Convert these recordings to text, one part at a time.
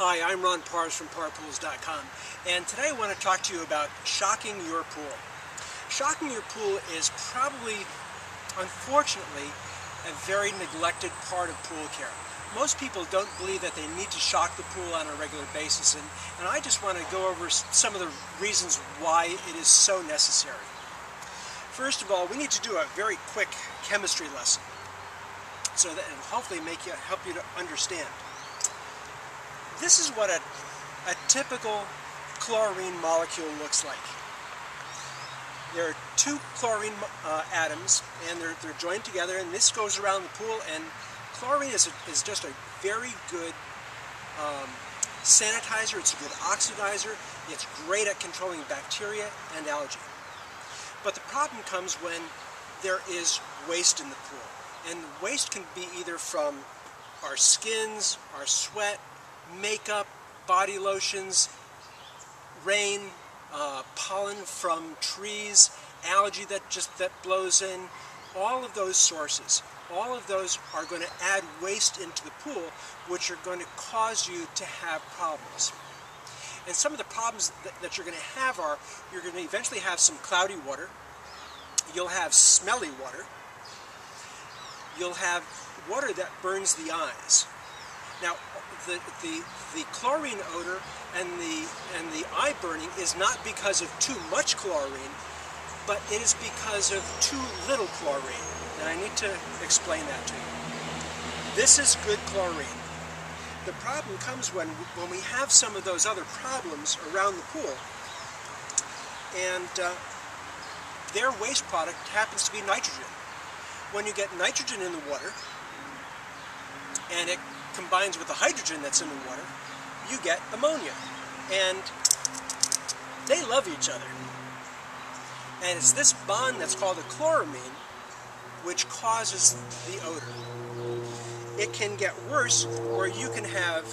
Hi, I'm Ron Pars from parpools.com and today I want to talk to you about shocking your pool. Shocking your pool is probably, unfortunately, a very neglected part of pool care. Most people don't believe that they need to shock the pool on a regular basis and, and I just want to go over some of the reasons why it is so necessary. First of all, we need to do a very quick chemistry lesson so that it'll hopefully make you help you to understand. This is what a, a typical chlorine molecule looks like. There are two chlorine uh, atoms and they're, they're joined together and this goes around the pool and chlorine is, a, is just a very good um, sanitizer, it's a good oxidizer, it's great at controlling bacteria and algae. But the problem comes when there is waste in the pool. And waste can be either from our skins, our sweat, makeup, body lotions, rain, uh, pollen from trees, algae that just that blows in, all of those sources, all of those are going to add waste into the pool, which are going to cause you to have problems. And some of the problems that, that you're going to have are, you're going to eventually have some cloudy water, you'll have smelly water, you'll have water that burns the eyes. Now, the, the, the chlorine odor and the, and the eye burning is not because of too much chlorine, but it is because of too little chlorine. And I need to explain that to you. This is good chlorine. The problem comes when, when we have some of those other problems around the pool, and uh, their waste product happens to be nitrogen. When you get nitrogen in the water, and it combines with the hydrogen that's in the water, you get ammonia. And they love each other. And it's this bond that's called a chloramine which causes the odor. It can get worse where you can have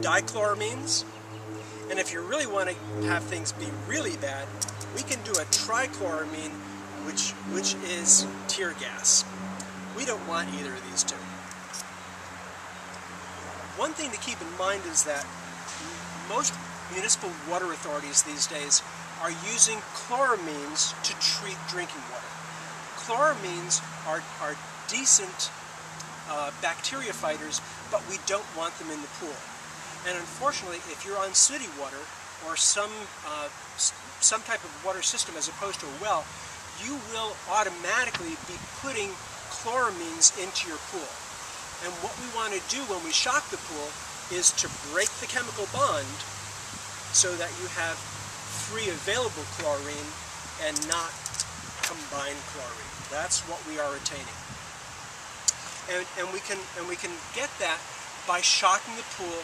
dichloramines, and if you really want to have things be really bad, we can do a trichloramine, which, which is tear gas. We don't want either of these two. One thing to keep in mind is that most municipal water authorities these days are using chloramines to treat drinking water. Chloramines are, are decent uh, bacteria fighters, but we don't want them in the pool. And unfortunately, if you're on city water or some, uh, some type of water system as opposed to a well, you will automatically be putting chloramines into your pool. And what we want to do when we shock the pool is to break the chemical bond so that you have free available chlorine and not combined chlorine. That's what we are attaining. And, and, we can, and we can get that by shocking the pool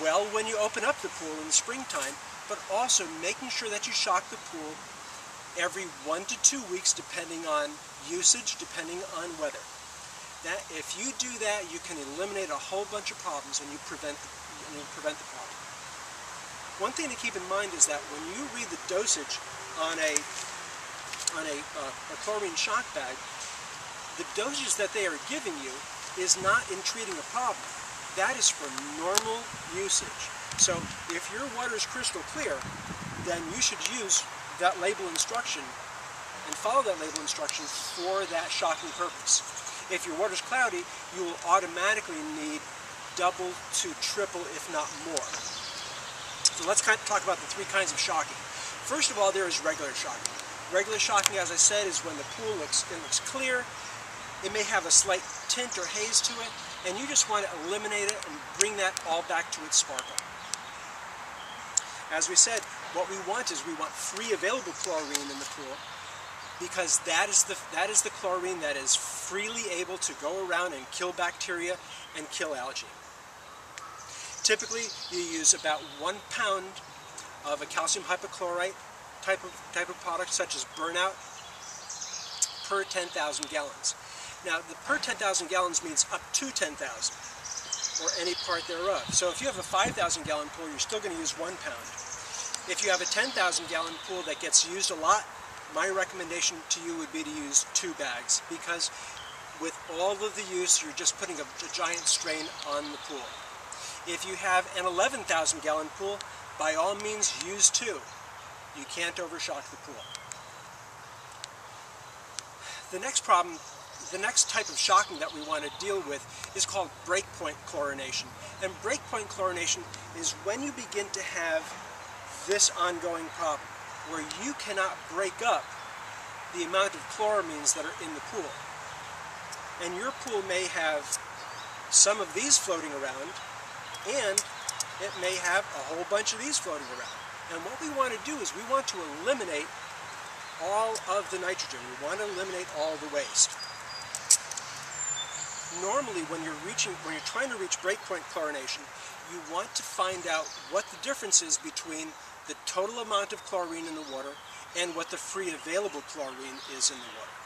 well when you open up the pool in the springtime, but also making sure that you shock the pool every one to two weeks depending on usage, depending on weather. That if you do that, you can eliminate a whole bunch of problems and you prevent the, and you prevent the problem. One thing to keep in mind is that when you read the dosage on a on a, uh, a chlorine shock bag, the dosage that they are giving you is not in treating a problem. That is for normal usage. So if your water is crystal clear, then you should use that label instruction and follow that label instruction for that shocking purpose. If your water is cloudy, you will automatically need double to triple, if not more. So let's kind of talk about the three kinds of shocking. First of all, there is regular shocking. Regular shocking, as I said, is when the pool looks, it looks clear. It may have a slight tint or haze to it, and you just want to eliminate it and bring that all back to its sparkle. As we said, what we want is we want free available chlorine in the pool, because that is the that is the chlorine that is freely able to go around and kill bacteria and kill algae. Typically, you use about one pound of a calcium hypochlorite type of type of product, such as burnout, per 10,000 gallons. Now, the per 10,000 gallons means up to 10,000, or any part thereof. So if you have a 5,000 gallon pool, you're still going to use one pound. If you have a 10,000 gallon pool that gets used a lot, my recommendation to you would be to use two bags because with all of the use, you're just putting a, a giant strain on the pool. If you have an 11,000 gallon pool, by all means use two. You can't overshock the pool. The next problem, the next type of shocking that we want to deal with is called breakpoint chlorination. And breakpoint chlorination is when you begin to have this ongoing problem, where you cannot break up the amount of chloramines that are in the pool. And your pool may have some of these floating around, and it may have a whole bunch of these floating around. And what we want to do is we want to eliminate all of the nitrogen. We want to eliminate all the waste. Normally, when you're reaching, when you're trying to reach breakpoint chlorination, you want to find out what the difference is between the total amount of chlorine in the water and what the free available chlorine is in the water.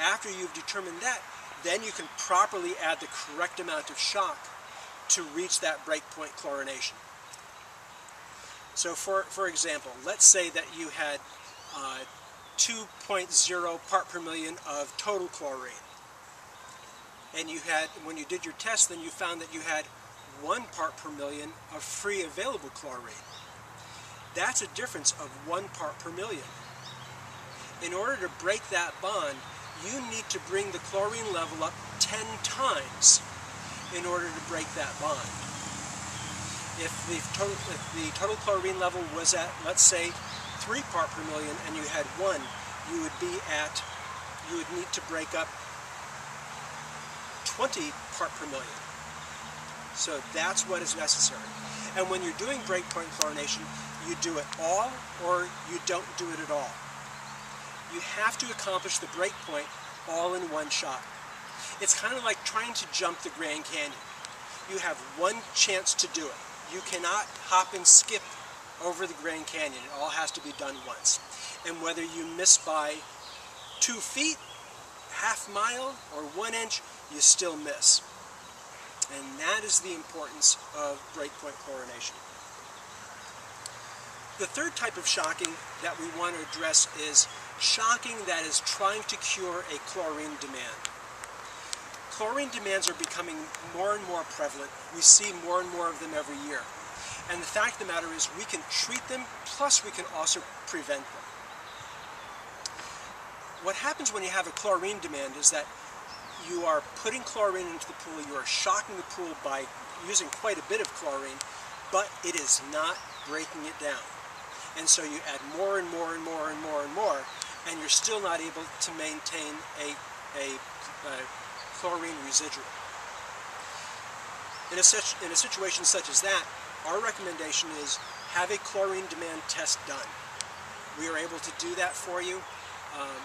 After you've determined that, then you can properly add the correct amount of shock to reach that breakpoint chlorination. So for, for example, let's say that you had uh, 2.0 part per million of total chlorine. And you had, when you did your test, then you found that you had one part per million of free available chlorine. That's a difference of one part per million. In order to break that bond, you need to bring the chlorine level up 10 times in order to break that bond. If the total, if the total chlorine level was at, let's say, 3 part per million and you had 1, you would be at, you would need to break up 20 part per million. So that's what is necessary. And when you're doing breakpoint chlorination, you do it all or you don't do it at all. You have to accomplish the breakpoint all in one shot. It's kind of like trying to jump the Grand Canyon. You have one chance to do it. You cannot hop and skip over the Grand Canyon. It all has to be done once. And whether you miss by two feet, half mile, or one inch, you still miss. And that is the importance of breakpoint chlorination. The third type of shocking that we want to address is shocking that is trying to cure a chlorine demand. Chlorine demands are becoming more and more prevalent. We see more and more of them every year. And the fact of the matter is we can treat them, plus we can also prevent them. What happens when you have a chlorine demand is that you are putting chlorine into the pool, you are shocking the pool by using quite a bit of chlorine, but it is not breaking it down. And so you add more and more and more and more and more, and you're still not able to maintain a, a, a chlorine residual. In a, in a situation such as that, our recommendation is have a chlorine demand test done. We are able to do that for you. Um,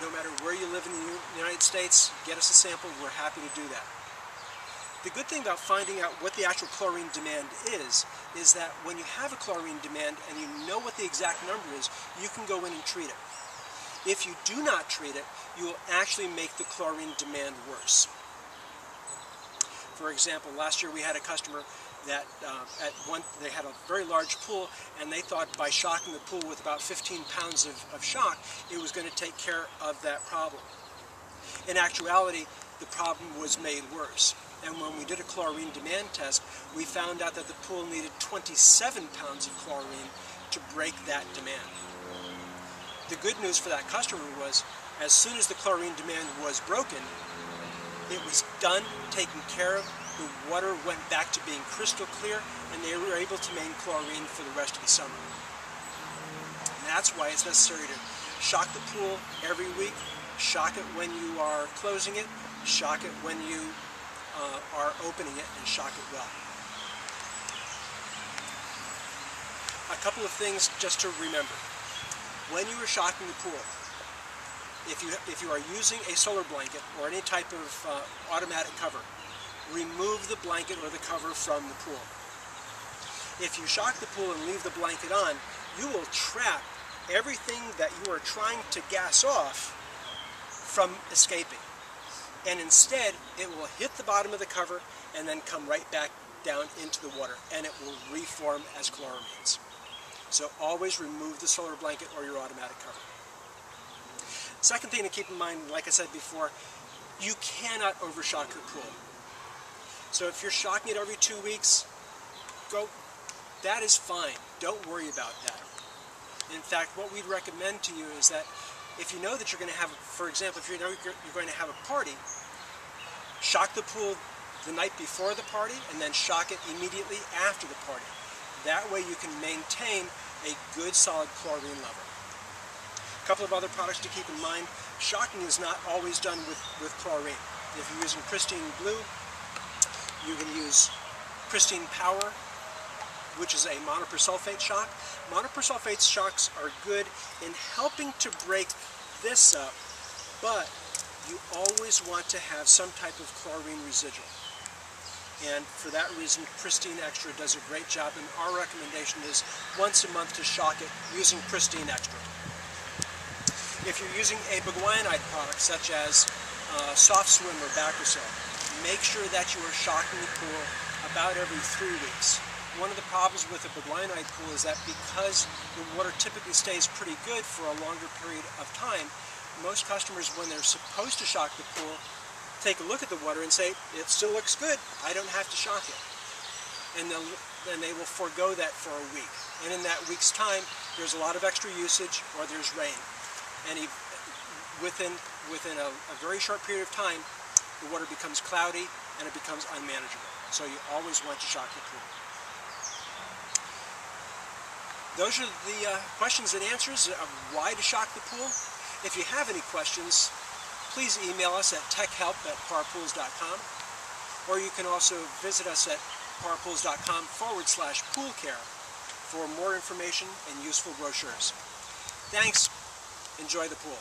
no matter where you live in the United States, get us a sample, we're happy to do that. The good thing about finding out what the actual chlorine demand is, is that when you have a chlorine demand and you know what the exact number is, you can go in and treat it. If you do not treat it, you will actually make the chlorine demand worse. For example, last year we had a customer that uh, at one they had a very large pool and they thought by shocking the pool with about 15 pounds of, of shock it was going to take care of that problem. In actuality, the problem was made worse. And when we did a chlorine demand test, we found out that the pool needed 27 pounds of chlorine to break that demand. The good news for that customer was, as soon as the chlorine demand was broken, it was done, taken care of, the water went back to being crystal clear, and they were able to maintain chlorine for the rest of the summer. And that's why it's necessary to shock the pool every week, shock it when you are closing it, shock it when you uh, are opening it, and shock it well. A couple of things just to remember. When you are shocking the pool, if you, if you are using a solar blanket or any type of uh, automatic cover, remove the blanket or the cover from the pool. If you shock the pool and leave the blanket on, you will trap everything that you are trying to gas off from escaping. And instead, it will hit the bottom of the cover and then come right back down into the water, and it will reform as chloramines. So always remove the solar blanket or your automatic cover. Second thing to keep in mind, like I said before, you cannot overshock your pool. So if you're shocking it every two weeks, go, that is fine. Don't worry about that. In fact, what we'd recommend to you is that if you know that you're going to have, for example, if you know you're going to have a party, shock the pool the night before the party and then shock it immediately after the party. That way you can maintain a good solid chlorine level. A couple of other products to keep in mind. Shocking is not always done with, with chlorine. If you're using pristine blue, you can use pristine power, which is a monopersulfate shock. Monopersulfate shocks are good in helping to break this up, but you always want to have some type of chlorine residual. And for that reason, Pristine Extra does a great job, and our recommendation is once a month to shock it using Pristine Extra. If you're using a biguanide product, such as uh, Soft Swim or Baquacil, make sure that you are shocking the pool about every three weeks. One of the problems with a biguanide pool is that because the water typically stays pretty good for a longer period of time, most customers, when they're supposed to shock the pool, take a look at the water and say, it still looks good, I don't have to shock it. And then they will forego that for a week. And in that week's time, there's a lot of extra usage or there's rain. And within, within a, a very short period of time, the water becomes cloudy and it becomes unmanageable. So you always want to shock the pool. Those are the uh, questions and answers of why to shock the pool. If you have any questions, please email us at techhelp at parpools.com or you can also visit us at parpools.com forward slash pool care for more information and useful brochures. Thanks. Enjoy the pool.